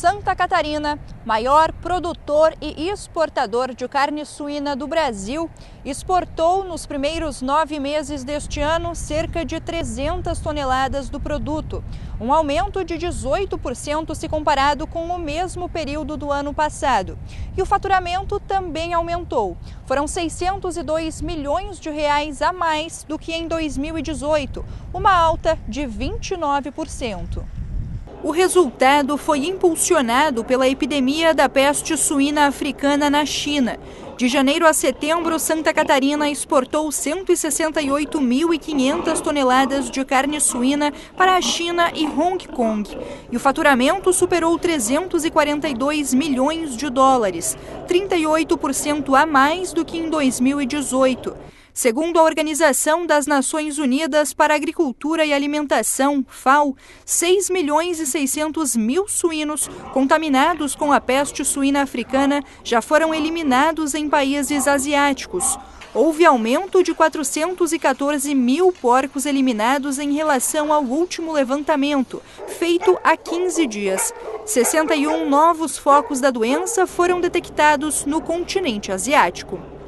Santa Catarina, maior produtor e exportador de carne suína do Brasil, exportou nos primeiros nove meses deste ano cerca de 300 toneladas do produto, um aumento de 18% se comparado com o mesmo período do ano passado. E o faturamento também aumentou. Foram 602 milhões de reais a mais do que em 2018, uma alta de 29%. O resultado foi impulsionado pela epidemia da peste suína africana na China. De janeiro a setembro, Santa Catarina exportou 168.500 toneladas de carne suína para a China e Hong Kong. E o faturamento superou 342 milhões de dólares, 38% a mais do que em 2018. Segundo a Organização das Nações Unidas para Agricultura e Alimentação, FAO, 6 milhões e 600 mil suínos contaminados com a peste suína africana já foram eliminados em países asiáticos. Houve aumento de 414 mil porcos eliminados em relação ao último levantamento, feito há 15 dias. 61 novos focos da doença foram detectados no continente asiático.